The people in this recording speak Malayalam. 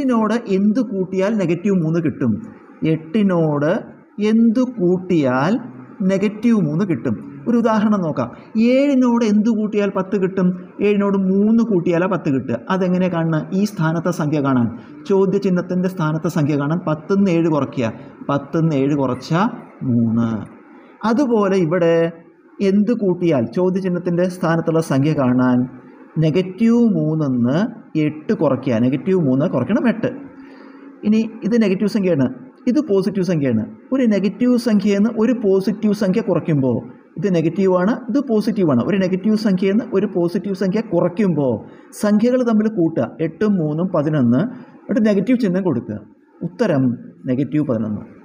എട്ടിനോട് എന്ത് കൂട്ടിയാൽ നെഗറ്റീവ് മൂന്ന് കിട്ടും? എട്ടിനോട് എന്ത് കൂട്ടിയാൽ നെഗറ്റീവ് മൂന്ന് കിട്ടും? ഒരു ഉദാഹരണം നോക്കാം. ഏഴിനോട് എന്ത് കൂട്ടിയാൽ പത്ത് കിട്ടും? ഏഴിനോട് മൂന്ന് കൂട്ടിയാലാ പത്ത് കിട്ടുക. അതെങ്ങനെ കാണണം ഈ സ്ഥാനത്തെ സംഖ്യ കാണാൻ. ചോദ്യചിഹ്നത്തിന്റെ സ്ഥാനത്തെ സംഖ്യ കാണാൻ പത്തുനിന്ന് ഏഴ് കുറയ്ക്കുക. പത്തുനിന്ന് ഏഴ് കുറച്ച മൂന്ന്. അതുപോലെ ഇവിടെ എന്ത് കൂട്ടിയാൽ ചോദ്യചിഹ്നത്തിന്റെ സ്ഥാനത്തുള്ള സംഖ്യ കാണാൻ നെഗറ്റീവ് മൂന്നെന്ന് എട്ട് കുറയ്ക്കുക. നെഗറ്റീവ് മൂന്ന് കുറയ്ക്കണം എട്ട്. ഇനി ഇത് നെഗറ്റീവ് സംഖ്യയാണ്. ഇത് പോസിറ്റീവ് സംഖ്യയാണ്. ഒരു നെഗറ്റീവ് സംഖ്യയിൽ നിന്ന് ഒരു പോസിറ്റീവ് സംഖ്യ കുറയ്ക്കുമ്പോൾ ഇത് നെഗറ്റീവാണ് ഇത് പോസിറ്റീവാണ് ഒരു നെഗറ്റീവ് സംഖ്യയിൽ നിന്ന് ഒരു പോസിറ്റീവ് സംഖ്യ കുറയ്ക്കുമ്പോൾ സംഖ്യകൾ തമ്മിൽ കൂട്ടുക. എട്ടും മൂന്നും പതിനൊന്ന്. എന്നിട്ട് നെഗറ്റീവ് ചിഹ്നം കൊടുക്കുക. ഉത്തരം നെഗറ്റീവ് പതിനൊന്ന്.